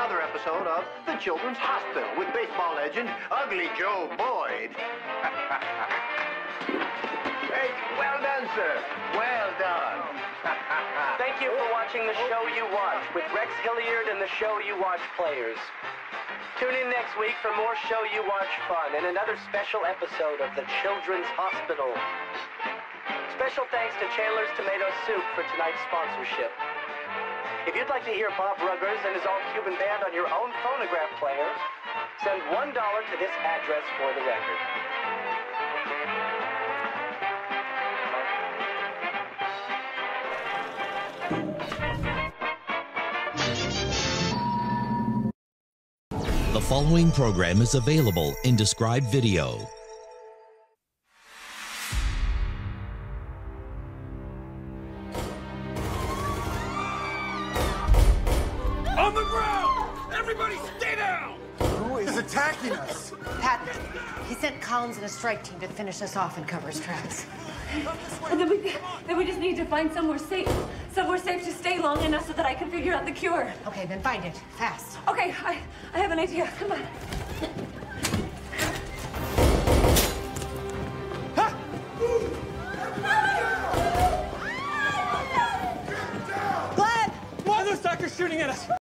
another episode of The Children's Hospital with baseball legend Ugly Joe Boyd. hey, well done, sir. Well done. Thank you for watching the show you watch with Rex Hilliard and the show you watch players. Tune in next week for more show you watch fun and another special episode of The Children's Hospital. Special thanks to Chandler's Tomato Soup for tonight's sponsorship. If you'd like to hear Bob Ruggers and his all-Cuban band on your own phonograph player, send $1 to this address for the record. The following program is available in described video. On the ground! Everybody stay down! Who is attacking us? Pat, he sent Collins and a strike team to finish us off and cover his tracks. And then we, then we just need to find somewhere safe, somewhere safe to stay long enough so that I can figure out the cure. Okay, then find it, fast. Okay, I, I have an idea. Come on. Why are those doctors shooting at us?